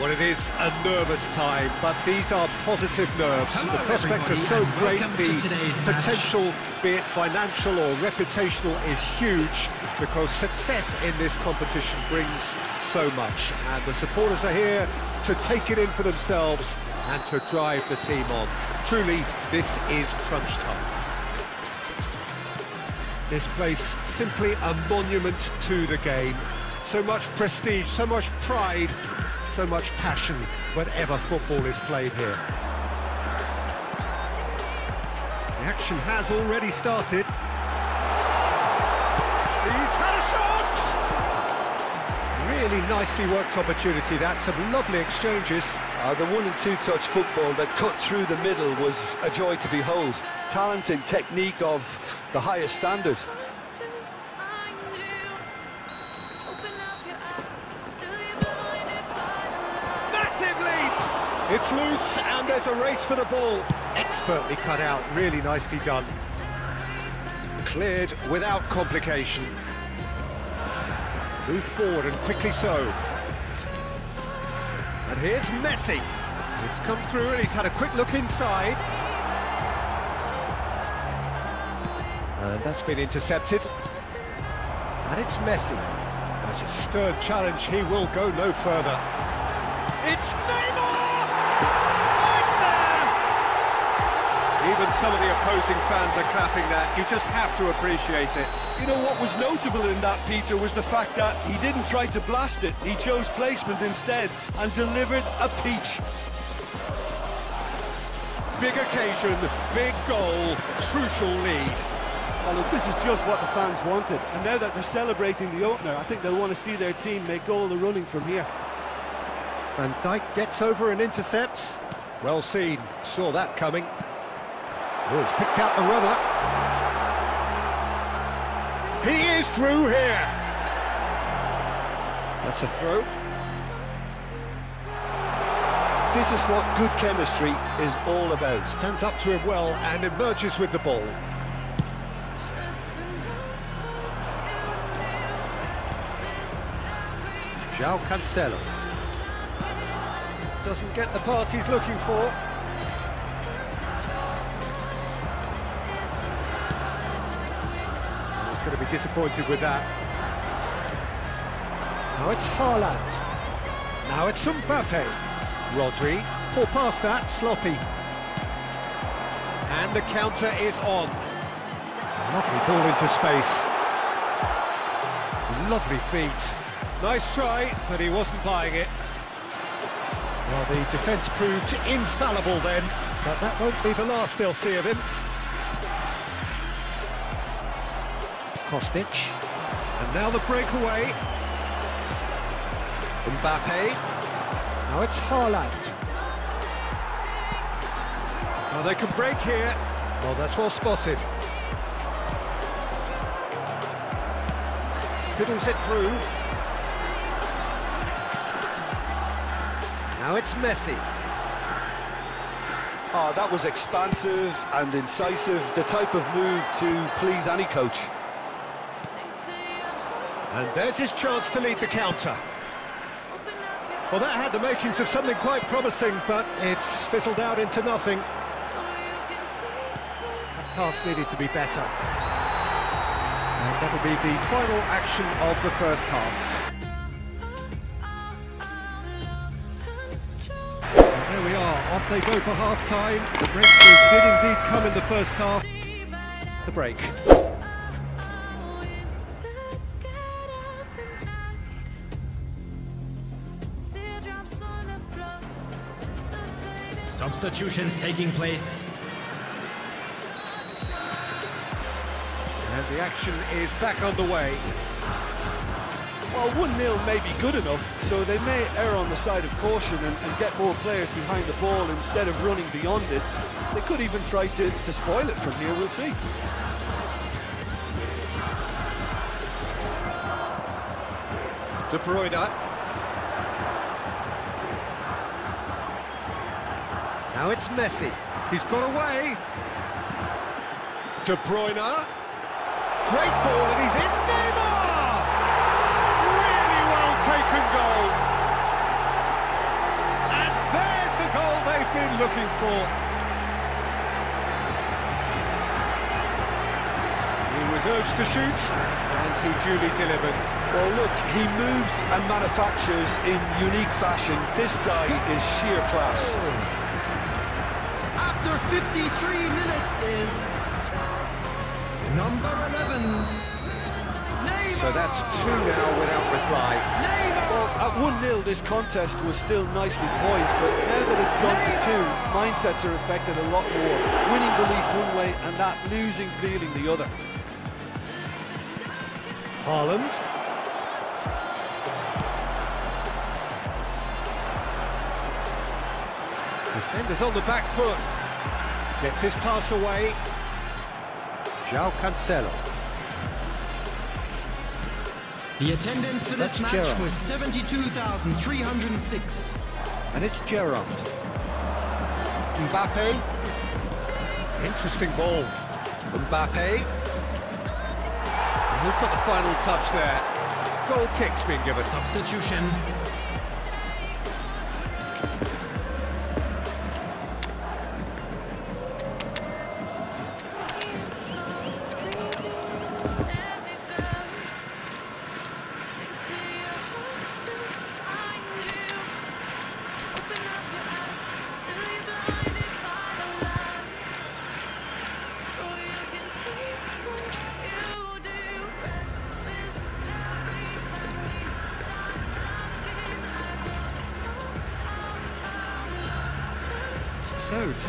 Well, it is a nervous time, but these are positive nerves. Hello, the prospects are so great. The today's match. potential, be it financial or reputational, is huge because success in this competition brings so much. And the supporters are here to take it in for themselves and to drive the team on. Truly, this is crunch time. This place simply a monument to the game. So much prestige, so much pride, so much passion whenever football is played here. The action has already started. He's had a shot! Really nicely worked opportunity, that. Some lovely exchanges. Uh, the one and two touch football that cut through the middle was a joy to behold. Talent and technique of the highest standard. It's loose and there's a race for the ball. Expertly cut out, really nicely done. Cleared without complication. Moved forward and quickly so. And here's Messi. It's come through and he's had a quick look inside. And that's been intercepted. And it's Messi. That's a stern challenge. He will go no further. It's Neymar! Even some of the opposing fans are clapping that. You just have to appreciate it. You know what was notable in that, Peter, was the fact that he didn't try to blast it. He chose placement instead and delivered a peach. Big occasion, big goal, crucial lead. Well, look, this is just what the fans wanted. And now that they're celebrating the opener, I think they'll want to see their team make all the running from here. Van Dijk gets over and intercepts. Well seen, saw that coming. He's picked out the runner. He is through here. That's a throw. This is what good chemistry is all about. Stands up to him well and emerges with the ball. João Cancelo. Doesn't get the pass he's looking for. Disappointed with that. Now it's Haaland. Now it's Mbappe. Rodri. Poor past that, sloppy. And the counter is on. Lovely ball into space. Lovely feet. Nice try, but he wasn't buying it. Well, the defence proved infallible then, but that won't be the last they'll see of him. Kostic. And now the breakaway. Mbappe. Now it's Haaland. Well, they can break here. Well, that's well spotted. Fiddles it through. Now it's Messi. Oh, that was expansive and incisive, the type of move to please any coach. And there's his chance to lead the counter. Well, that had the makings of something quite promising, but it's fizzled out into nothing. That pass needed to be better. And that'll be the final action of the first half. And there we are, off they go for half-time. The breakthrough did indeed come in the first half. The break. Substitutions taking place. And the action is back underway. Well, 1-0 may be good enough, so they may err on the side of caution and, and get more players behind the ball instead of running beyond it. They could even try to, to spoil it from here, we'll see. De Bruyne. Now it's Messi. He's got away. De Bruyne. Great ball and he's in. Neymar! Really well taken goal. And there's the goal they've been looking for. He was urged to shoot and he duly delivered. Well, look, he moves and manufactures in unique fashion. This guy is sheer class. Oh. After 53 minutes is number 11. Neymar. So that's two now without reply. Neymar. Well, at 1-0, this contest was still nicely poised, but now that it's gone to two, mindsets are affected a lot more. Winning belief one way and that losing feeling the other. Haaland. Defenders on the back foot. Gets his pass away. João Cancelo. The attendance for this That's match Gerrard. was 72,306. And it's Gerrard. Mbappe. Interesting ball. Mbappe. Who's got the final touch there? Goal kick's been given. Substitution.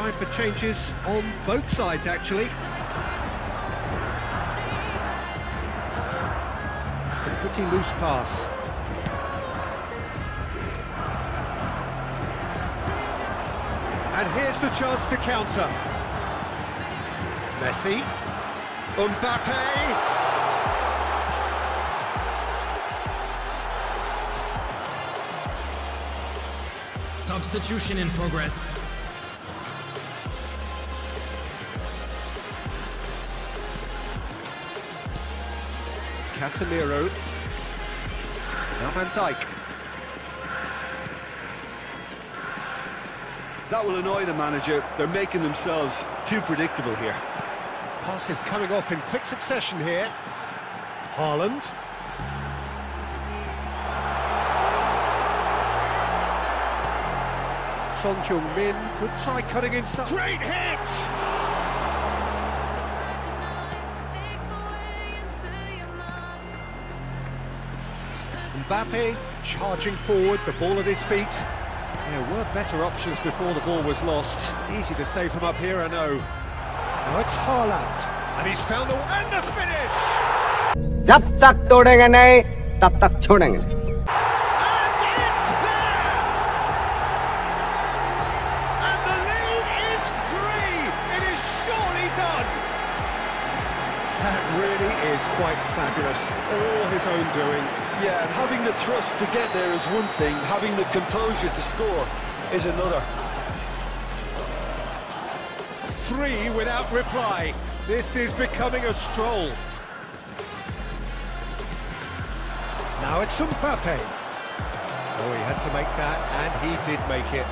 Time for changes on both sides, actually. It's a pretty loose pass. And here's the chance to counter. Messi. Mbappe. Substitution in progress. Casemiro. Now Van Dijk. That will annoy the manager. They're making themselves too predictable here. Passes coming off in quick succession here. Haaland. Son Heung-min could try cutting inside. Great hit! Mbappe charging forward, the ball at his feet. There were better options before the ball was lost. Easy to say from up here, I know. Now it's Haaland, and he's found the and the finish. जब तक तोड़ेंगे नहीं तब तक छोड़ेंगे And it's there! And the lead is three. It is surely done. That really is quite fabulous. All his own doing. Yeah, and having the thrust to get there is one thing, having the composure to score is another. Three without reply. This is becoming a stroll. Now it's Mbappe. Oh, he had to make that, and he did make it.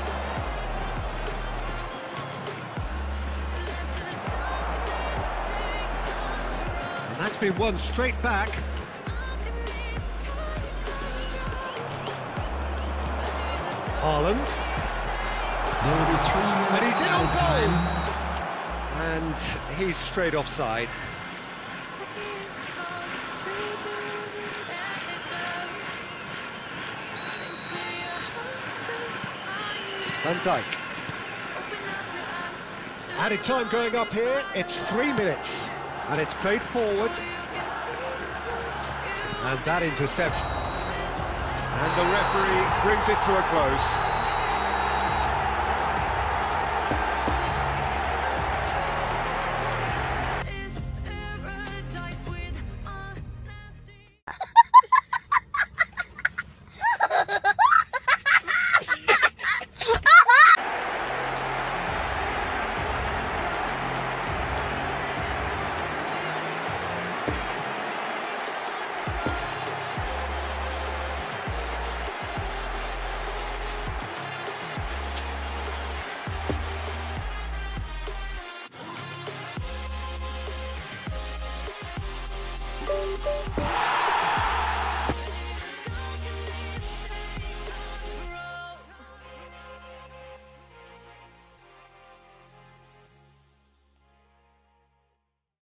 And that's been won straight back. Haaland. And he's in on goal. And he's straight offside. Van Dijk. Added time going up here, it's three minutes. And it's played forward. And that interception. And the referee brings it to a close.